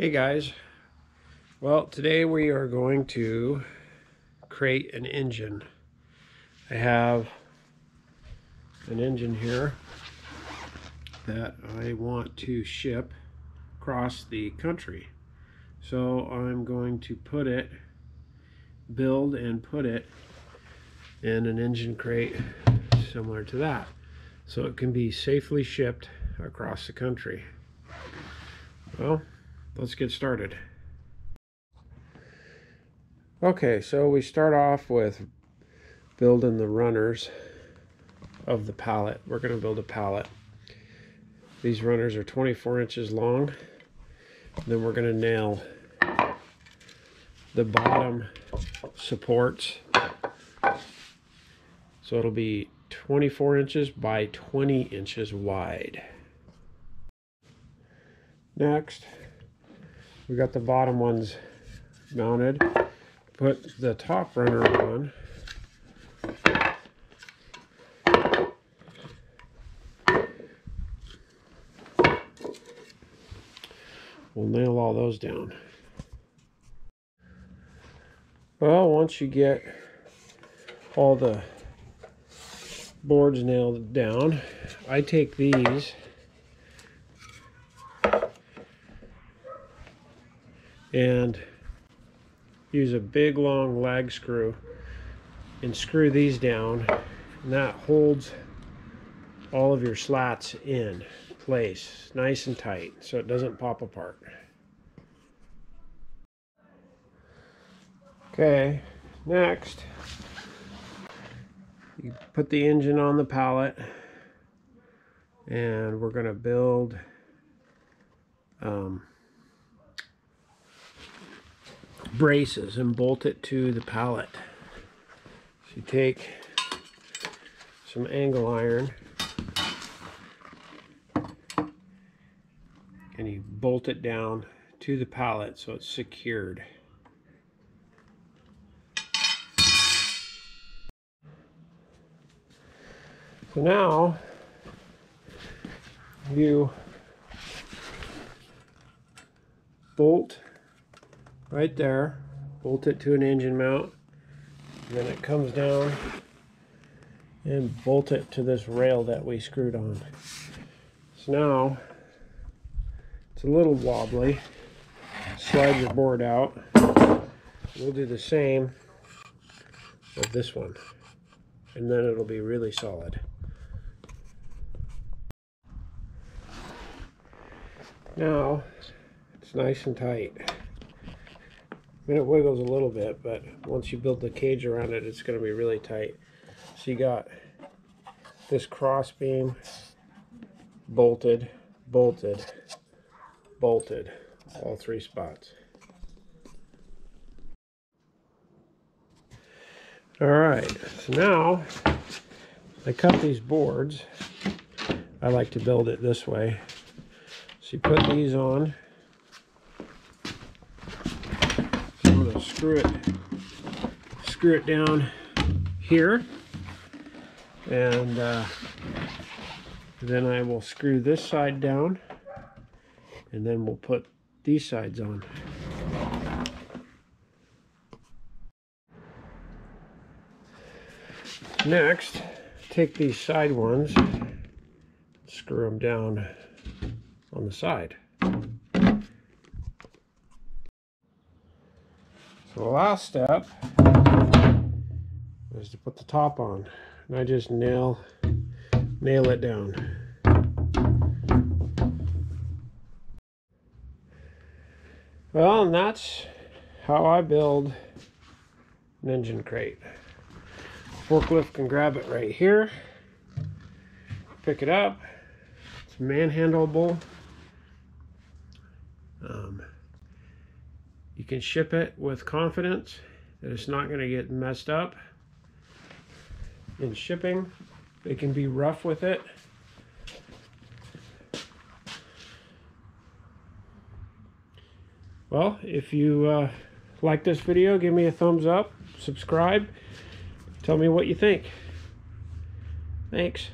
Hey guys, well today we are going to create an engine. I have an engine here that I want to ship across the country. So I'm going to put it, build and put it in an engine crate similar to that. So it can be safely shipped across the country. Well, let's get started. Okay, so we start off with building the runners of the pallet. We're going to build a pallet. These runners are 24 inches long. Then we're going to nail the bottom supports. So it'll be 24 inches by 20 inches wide. Next, we got the bottom ones mounted. Put the top runner on. We'll nail all those down. Well, once you get all the boards nailed down, I take these and use a big long lag screw and screw these down. And that holds all of your slats in place nice and tight so it doesn't pop apart. Okay next. You put the engine on the pallet and we're going to build um, braces and bolt it to the pallet. So you take some angle iron and you bolt it down to the pallet so it's secured. So now you bolt right there, bolt it to an engine mount, then it comes down and bolt it to this rail that we screwed on. So now it's a little wobbly. Slide your board out. We'll do the same with this one, and then it'll be really solid. Now it's nice and tight. Mean, it wiggles a little bit, but once you build the cage around it, it's going to be really tight. So you got this cross beam bolted, bolted, bolted, all three spots. All right, so now I cut these boards. I like to build it this way. So you put these on screw it screw it down here and uh, then I will screw this side down and then we'll put these sides on. Next, take these side ones, screw them down on the side. So the last step is to put the top on. And I just nail nail it down. Well, and that's how I build an engine crate. Forklift can grab it right here, pick it up. It's manhandleable. Um, you can ship it with confidence that it's not going to get messed up in shipping. They can be rough with it. Well, if you uh, like this video, give me a thumbs up, subscribe, tell me what you think. Thanks.